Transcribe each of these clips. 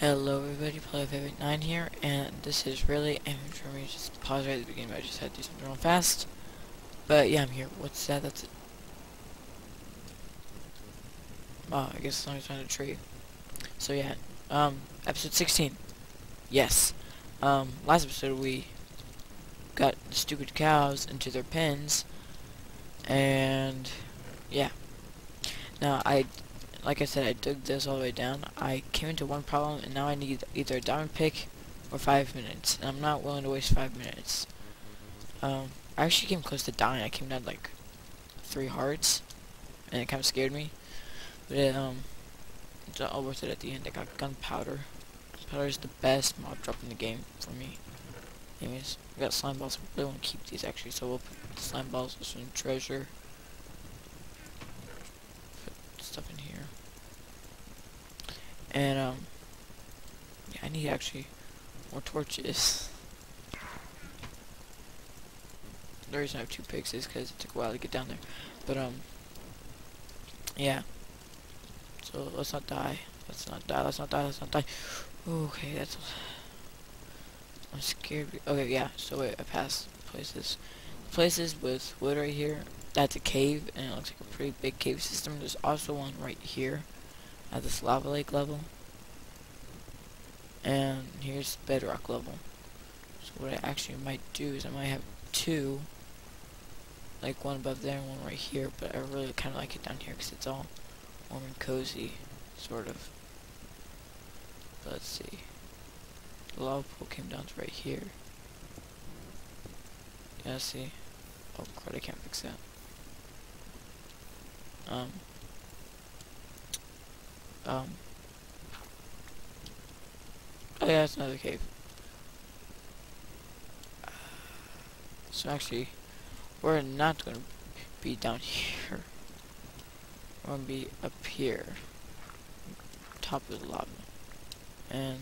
Hello everybody, Favorite 9 here, and this is really, and for me, just pause right at the beginning, but I just had to do something real fast. But yeah, I'm here. What's that? That's it. Oh, I guess as long as on a tree. So yeah, um, episode 16. Yes. Um, last episode we got the stupid cows into their pens, and yeah. Now I like I said, I dug this all the way down. I came into one problem, and now I need either a diamond pick or five minutes. And I'm not willing to waste five minutes. Um, I actually came close to dying. I came down like three hearts, and it kind of scared me. But it, um, it's all worth it at the end. I got gunpowder. Gunpowder is the best mob drop in the game for me. Anyways, we got slime balls. I really want to keep these actually, so we'll put slime balls with some treasure. Put stuff in here. And, um, yeah, I need actually more torches. The reason I have two picks is because it took a while to get down there. But, um, yeah. So, let's not die. Let's not die, let's not die, let's not die. Okay, that's... I'm scared. Okay, yeah, so wait, I passed places. Places with wood right here, that's a cave, and it looks like a pretty big cave system. There's also one right here at this lava lake level. And here's bedrock level. So what I actually might do is I might have two, like one above there and one right here, but I really kind of like it down here because it's all warm and cozy, sort of. But let's see. The lava pool came down to right here. Yeah, see? Oh crud, I can't fix that. Um, um. Oh yeah, it's another cave. So actually, we're not going to be down here. We're to be up here. Top of the lava. And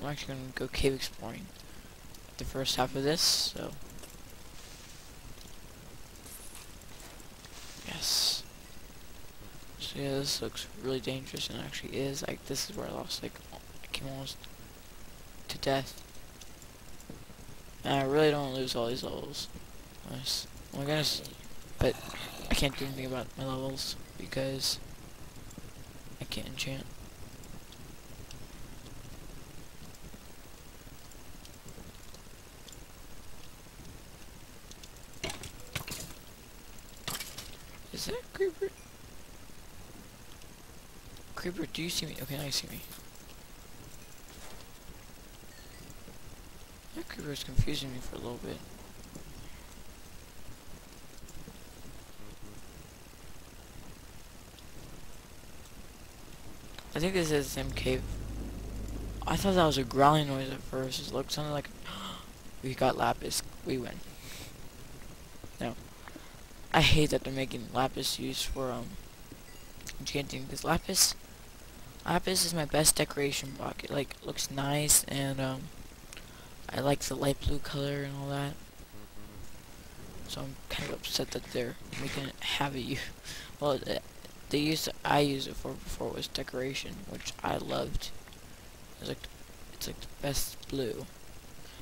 I'm actually to go cave exploring. The first half of this, so... Yes. So yeah, this looks really dangerous and actually is. Like, this is where I lost, like, I came almost to death. And I really don't lose all these levels. Nice. Oh my goodness. But I can't do anything about my levels because I can't enchant. Is that creeper? Creeper, do you see me? Okay, now you see me. That creeper is confusing me for a little bit. I think this is the same cave. I thought that was a growling noise at first. It looked something like we got lapis. We win. No. I hate that they're making lapis used for um enchanting this lapis. Lapis is my best decoration block. It like looks nice and um I like the light blue color and all that. So I'm kind of upset that they're making it have it. Well, they used I used it for before was decoration, which I loved. It's like it's like the best blue,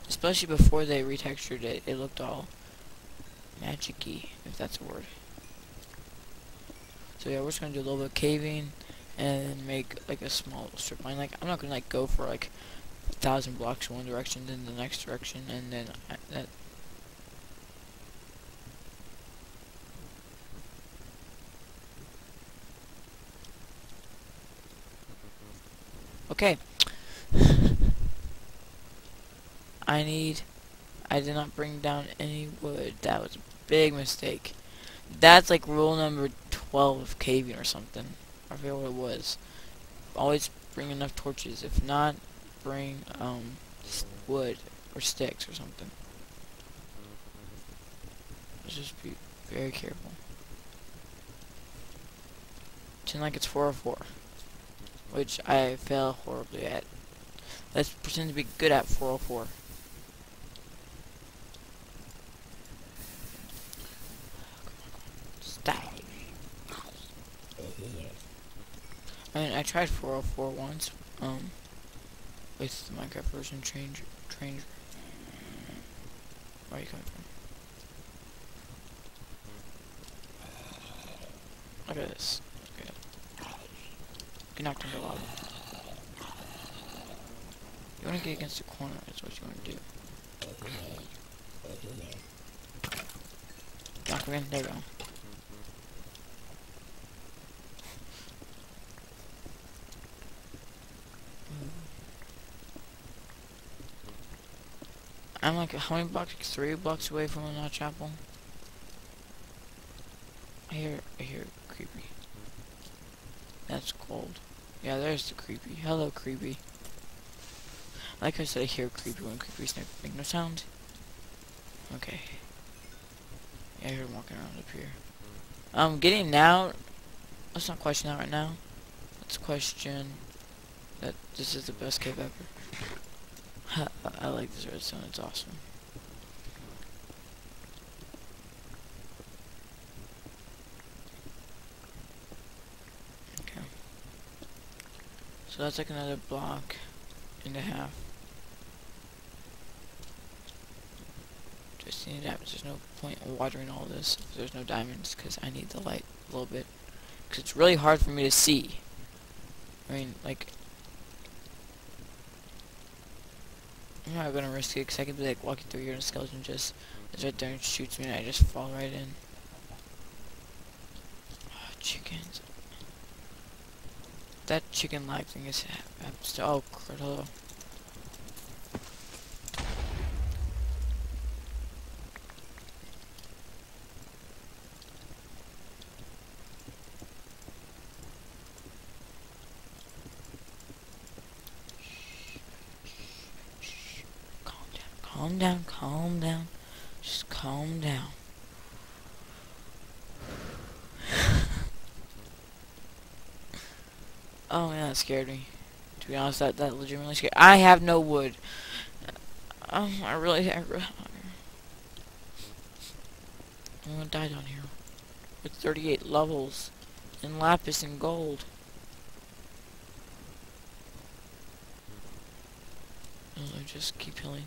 especially before they retextured it. It looked all magicy, if that's a word. So yeah, we're just gonna do a little bit of caving and make like a small strip line. Like I'm not gonna like go for like a thousand blocks one direction, then the next direction, and then I, that Okay. I need... I did not bring down any wood. That was a big mistake. That's like rule number 12 of caving or something. I forget what it was. Always bring enough torches. If not, bring um, wood or sticks or something. Let's just be very careful. Pretend like it's 404 which I fail horribly at. Let's pretend to be good at 404. Stop. I mean, I tried 404 once. Um, It's the Minecraft version change change. Where are you coming from? Look at this. Okay. Get knocked into lava. You wanna get against the corner, that's what you wanna do. Knock him in, there you go. I'm like, how many blocks? Three blocks away from the notch apple. I hear, I hear creepy. That's cold. Yeah, there's the creepy. Hello, creepy. Like I said, I hear creepy when creepy's not make no sound. Okay. Yeah, I hear him walking around up here. Um, getting now. Let's not question that right now. Let's question that this is the best cave ever. I like this redstone, it's awesome. Okay. So that's like another block and a half. Just need that, there's no point in watering all this there's no diamonds, because I need the light a little bit. Because it's really hard for me to see. I mean, like, I'm not gonna risk it because I could be like walking through here and a skeleton just is right there and shoots me and I just fall right in. Oh, chickens. That chicken lag thing is happens to oh crud hello. Calm down, calm down. Just calm down. oh, yeah, that scared me. To be honest, that, that legitimately scared I have no wood. Um, I really, I really, I'm gonna die down here. With 38 levels. in lapis and gold. I just keep healing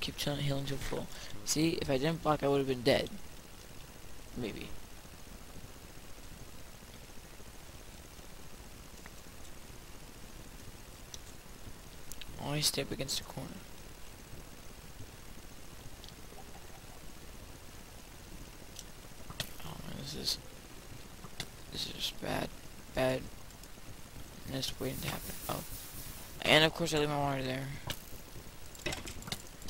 keep trying to full. See, if I didn't block, I would have been dead. Maybe. Always stay up against the corner. Oh man, this is this is just bad, bad. And it's waiting to happen. Oh, and of course I leave my water there.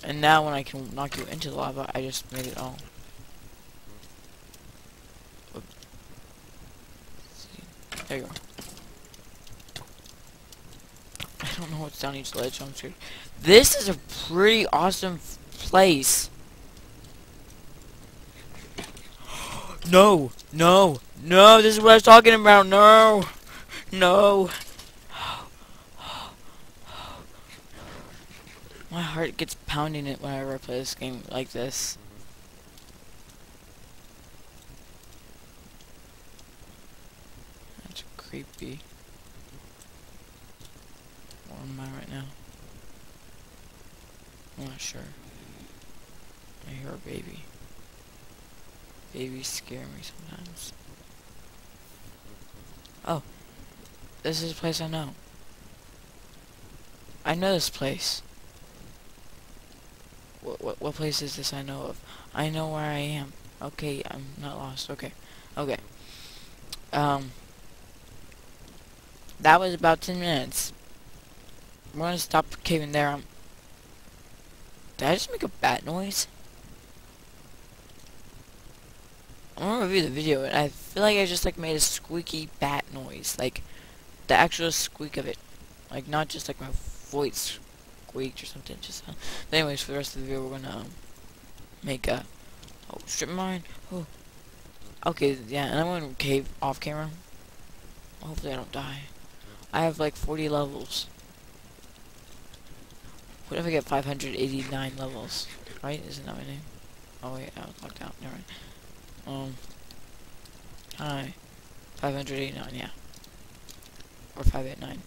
And now when I can knock you into the lava, I just made it all. There you go. I don't know what's down each ledge, so I'm scared. This is a pretty awesome place. no, no, no, this is what I was talking about. No, no. My heart gets pounding it whenever I play this game like this. That's creepy. Where am I right now? I'm not sure. I hear a baby. Babies scare me sometimes. Oh. This is a place I know. I know this place. What, what, place is this I know of? I know where I am. Okay, I'm not lost. Okay. Okay. Um. That was about 10 minutes. We're gonna stop caving there. Um, did I just make a bat noise? I'm gonna review the video and I feel like I just like made a squeaky bat noise. Like, the actual squeak of it. Like, not just like my voice squeaked or something. Just uh, but anyways, for the rest of the video, we're gonna um, make a oh strip mine. Oh, okay, yeah, and I'm gonna cave off camera. Hopefully, I don't die. I have like 40 levels. What if I get 589 levels? Right? Isn't that my name? Oh wait, I was locked out. Never mind. Um. Hi. 589, yeah. Or 589.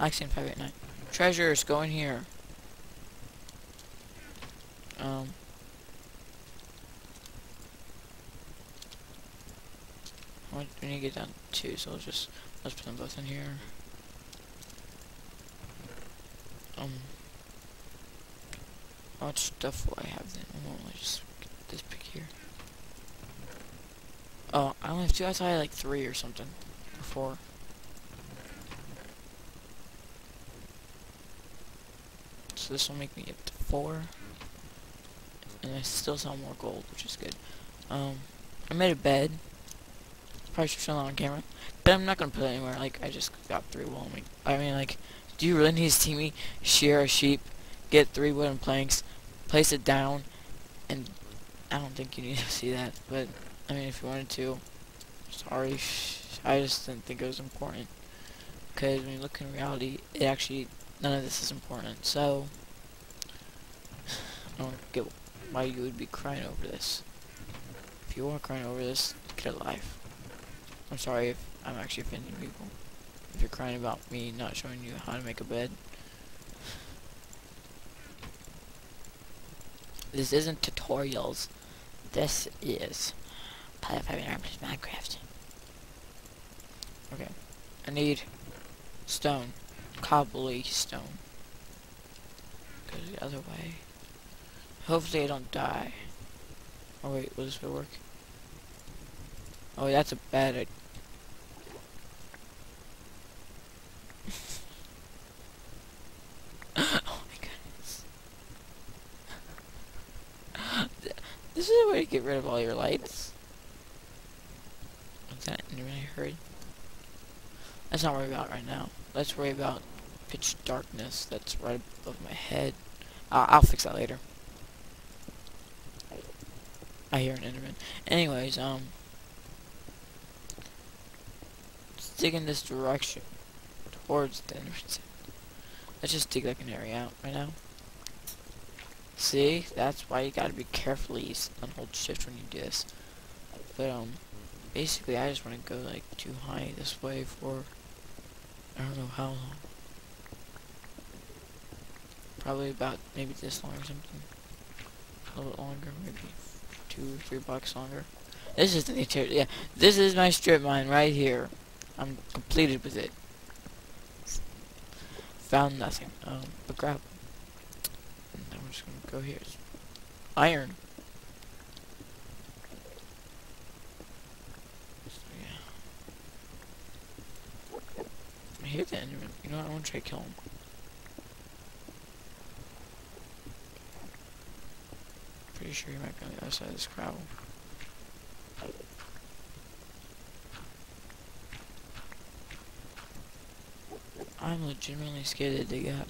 Actually, 589. Treasures, go in here. Um. What we need to get down to two, so let's just let's put them both in here. Um. Much stuff will I have then? Won't let just get this pick here. Oh, I only have two. I thought I had like three or something before. So this will make me get to four. And I still sell more gold, which is good. Um, I made a bed. Probably should show that on camera. But I'm not gonna put it anywhere. Like, I just got three wool. I mean, like, do you really need to see me shear a sheep, get three wooden planks, place it down, and I don't think you need to see that. But, I mean, if you wanted to, sorry. I just didn't think it was important. Because when you look in reality, it actually, none of this is important. So, I don't get why you would be crying over this. If you are crying over this, get a life. I'm sorry if I'm actually offending people. If you're crying about me not showing you how to make a bed. This isn't tutorials. This is Play 5 Minecraft. Okay. I need stone. Cobblestone. Go the other way. Hopefully I don't die. Oh wait, will this work? Oh, that's a bad idea. oh my goodness. this is a way to get rid of all your lights. What's that? Anybody heard? Let's not worry about right now. Let's worry about pitch darkness that's right above my head. Uh, I'll fix that later. I hear an Enderman. Anyways, um, let's dig in this direction towards the Enderman. Let's just dig like an area out right now. See, that's why you gotta be careful. You hold shift when you do this. But um, basically, I just want to go like too high this way for I don't know how long. Probably about maybe this long or something. A little bit longer, maybe two, three blocks longer. This is the interior. Yeah, this is my strip mine right here. I'm completed with it. Found nothing. Um, but grab. We're just gonna go here. It's iron. Yeah. I hear the Enderman. You know what? I want to try to kill him. Pretty sure he might be on the other side of this gravel. I'm legitimately scared to dig up.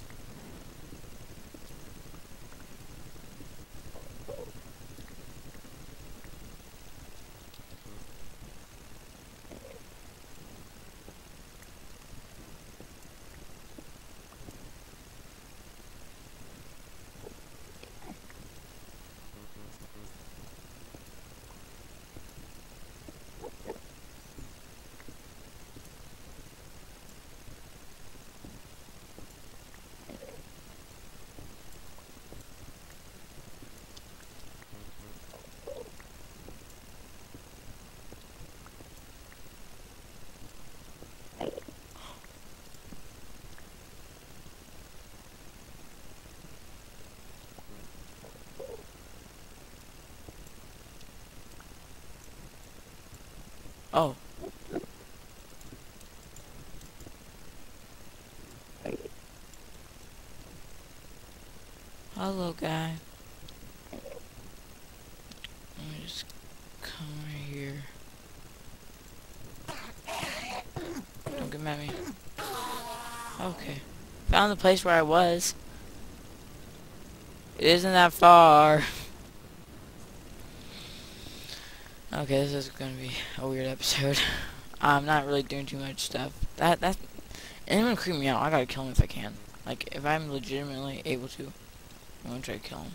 Oh. Hello, guy. Let me just come right here. Don't get mad at me. Okay. Found the place where I was. It isn't that far. Okay, this is gonna be a weird episode. I'm not really doing too much stuff. That that anyone creep me out. I gotta kill him if I can. Like if I'm legitimately able to, I'm gonna try to kill him.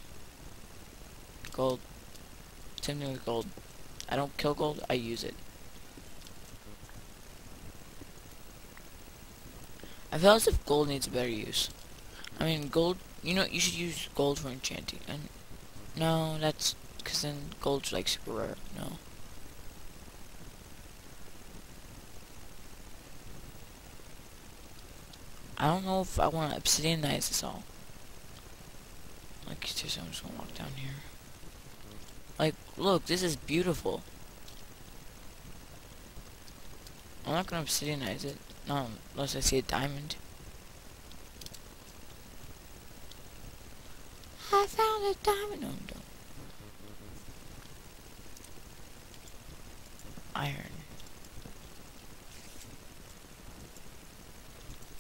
Gold. Same thing with gold. I don't kill gold. I use it. I feel as if gold needs a better use. I mean, gold, you know, you should use gold for enchanting. And no, that's because then gold's like super rare. No. I don't know if I want to obsidianize this all. Like, seriously, I'm just gonna walk down here. Like, look, this is beautiful. I'm not gonna obsidianize it. No, unless I see a diamond. I found a diamond. No, don't. Iron.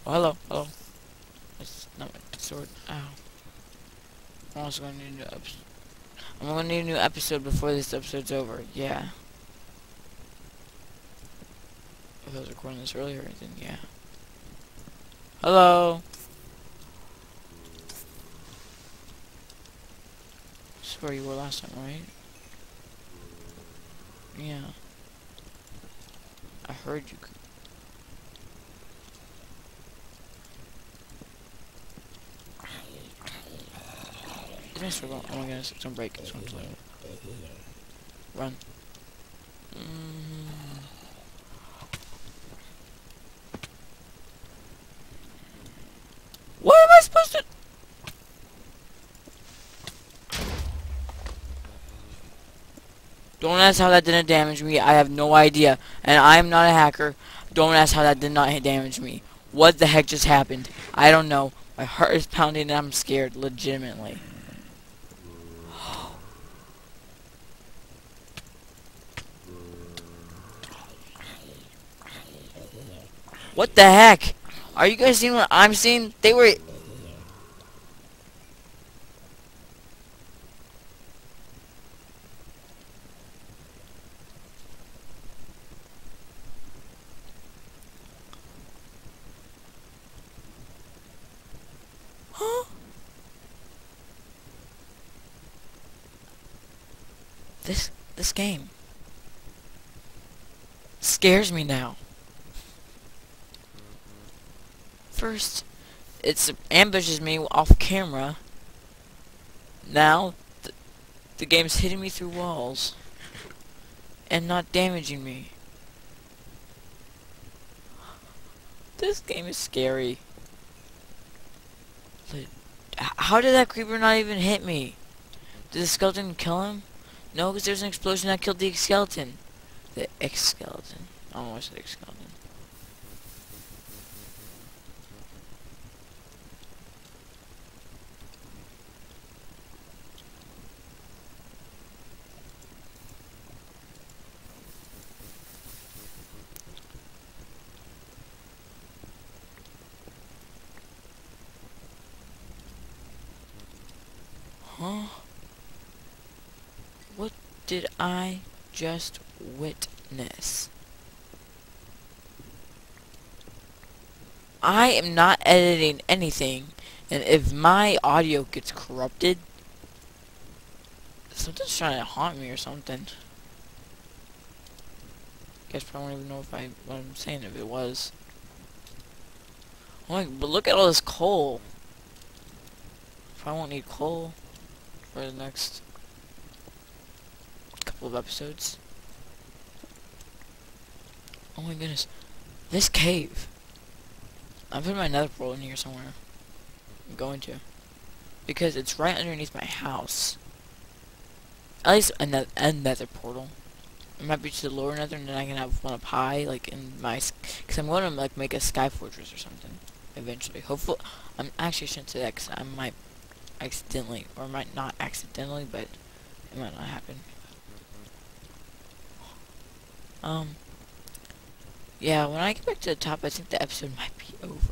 Oh, hello, hello. It's not my sword. Ow. I'm also gonna need a new episode. I'm gonna need a new episode before this episode's over. Yeah. If I was recording this earlier, then yeah. Hello. This is where you were last time, right? Yeah. I heard you. Oh my goodness, it's gonna break. It's. Run. Mm. What am I supposed to... Don't ask how that didn't damage me. I have no idea. And I'm not a hacker. Don't ask how that did not damage me. What the heck just happened? I don't know. My heart is pounding and I'm scared. Legitimately. What the heck? Are you guys seeing what I'm seeing? They were... Huh? This, this game scares me now. First, it ambushes me off camera. Now, th the game's hitting me through walls. And not damaging me. This game is scary. How did that creeper not even hit me? Did the skeleton kill him? No, because there's an explosion that killed the skeleton. The ex-skeleton. I said ex-skeleton. What did I just witness? I am not editing anything, and if my audio gets corrupted, something's trying to haunt me or something. Guess probably don't even know if I what I'm saying if it was. Oh my, but look at all this coal. I won't need coal for the next couple of episodes. Oh my goodness. This cave. I'm putting my nether portal in here somewhere. I'm going to. Because it's right underneath my house. At least a, ne a nether portal. It might be to the lower nether and then I can have one up high, like in my... Because I'm going to like make a sky fortress or something. Eventually. Hopefully... I'm actually shouldn't say that because I might accidentally, or might not accidentally, but it might not happen. Um, yeah, when I get back to the top, I think the episode might be over.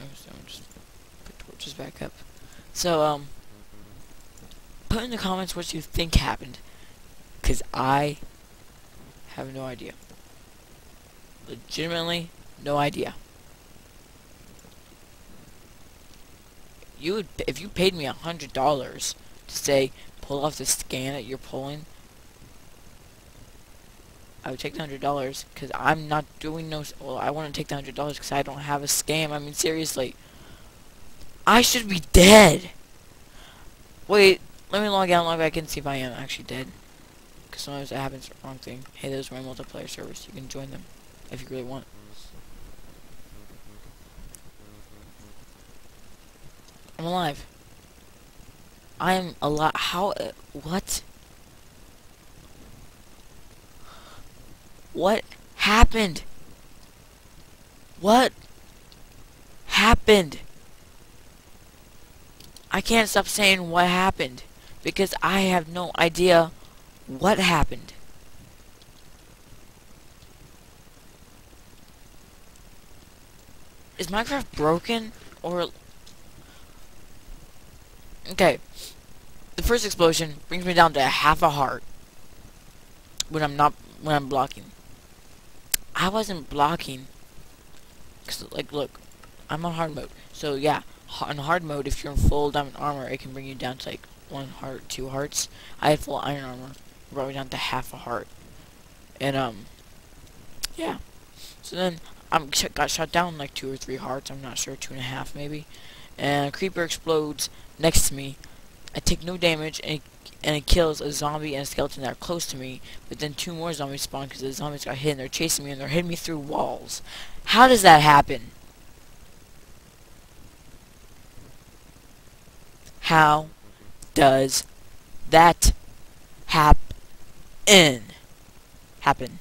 I'm just put torches back up. So, um, put in the comments what you think happened, because I have no idea. Legitimately, no idea. you would if you paid me a hundred dollars to say pull off the scan that you're pulling I would take the hundred dollars because I'm not doing no. Well, I want to take the hundred dollars because I don't have a scam. I mean, seriously, I should be dead. Wait, let me log out, log back in, see if I am actually dead. Because sometimes that happens wrong thing. Hey, those there's my multiplayer servers. You can join them if you really want. I'm alive. I am alive. How? Uh, what? What happened? What happened? I can't stop saying what happened because I have no idea what happened. Is Minecraft broken or Okay. The first explosion brings me down to half a heart when I'm not when I'm blocking. I wasn't blocking. Cause like, look, I'm on hard mode. So yeah, on hard mode, if you're in full diamond armor, it can bring you down to like one heart, two hearts. I had full iron armor, brought me down to half a heart. And um, yeah. So then I got shot down like two or three hearts. I'm not sure, two and a half maybe. And a creeper explodes next to me. I take no damage, and and it kills a zombie and a skeleton that are close to me, but then two more zombies spawn because the zombies got hit and they're chasing me and they're hitting me through walls. How does that happen? How does that happen? Happen.